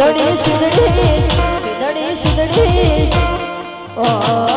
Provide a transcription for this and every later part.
સિદડી સિદડી સિદડી સિદડી ઓ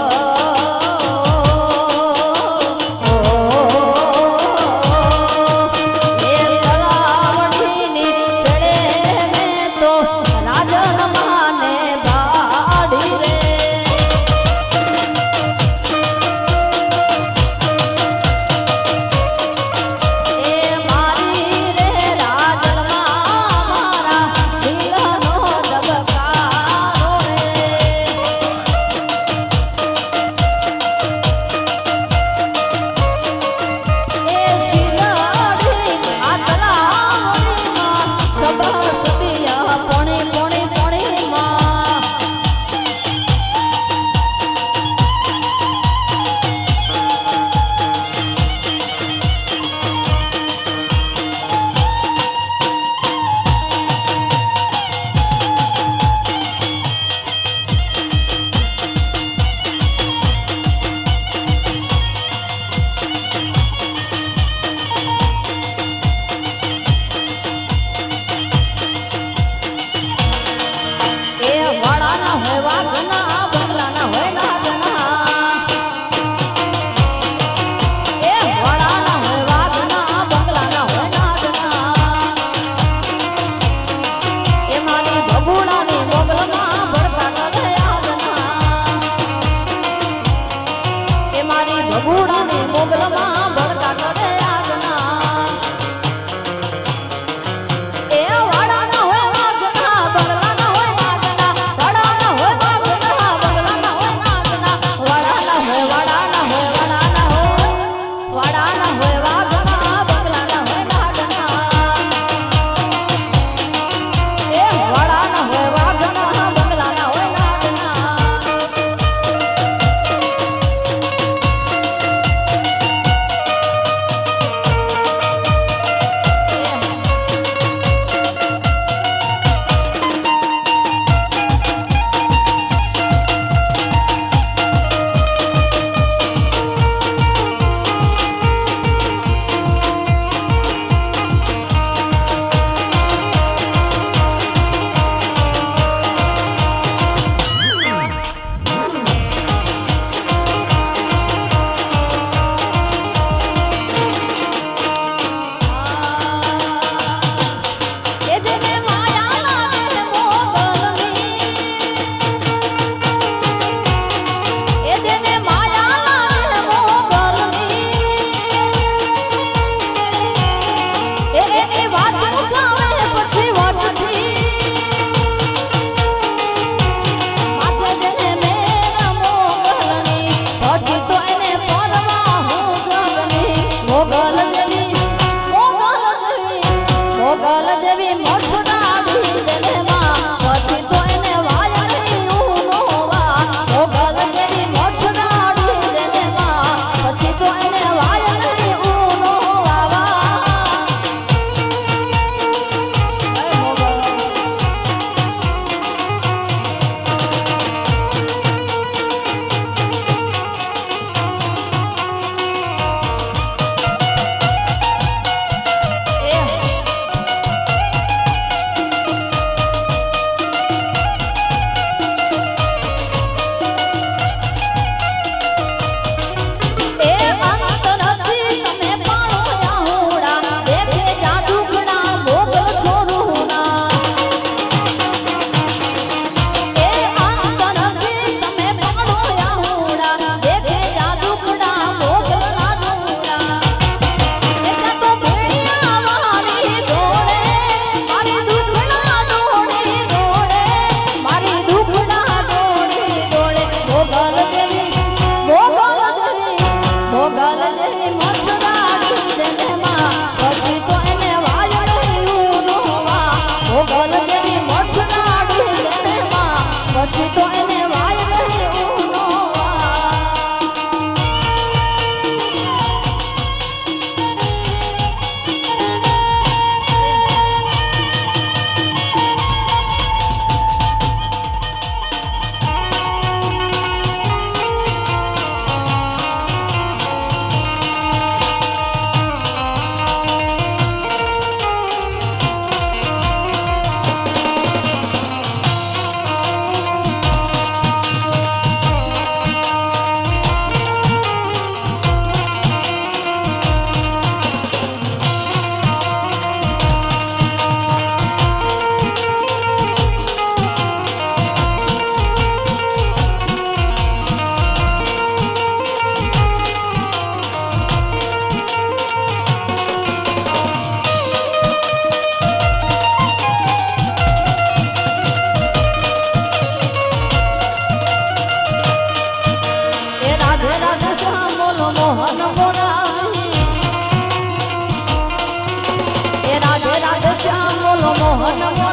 মোহন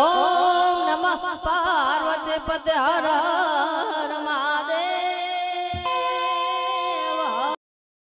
ओम नमः पार्वती पद महादेव।